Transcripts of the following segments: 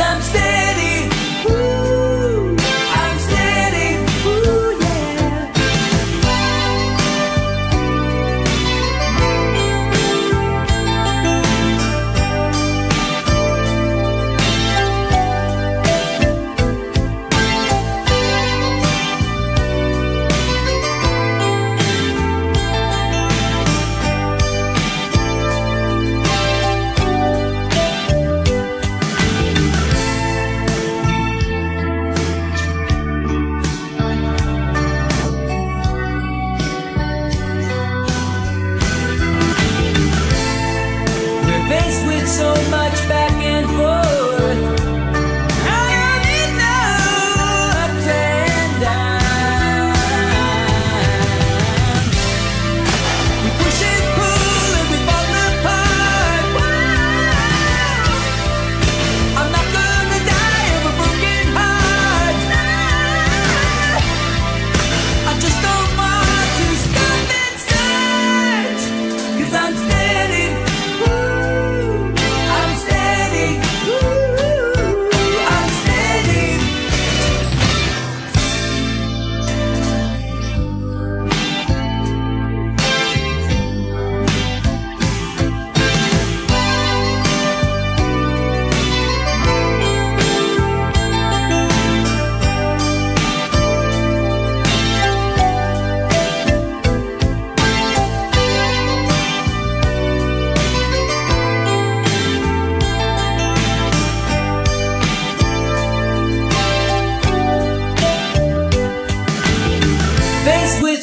I'm still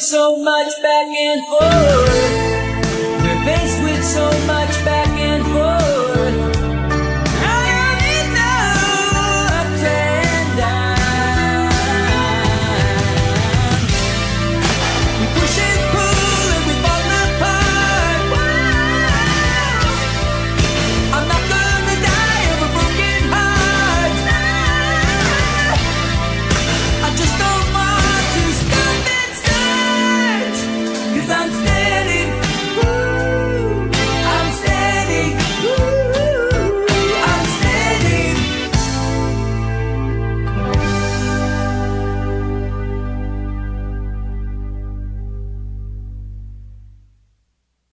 so much back and forth.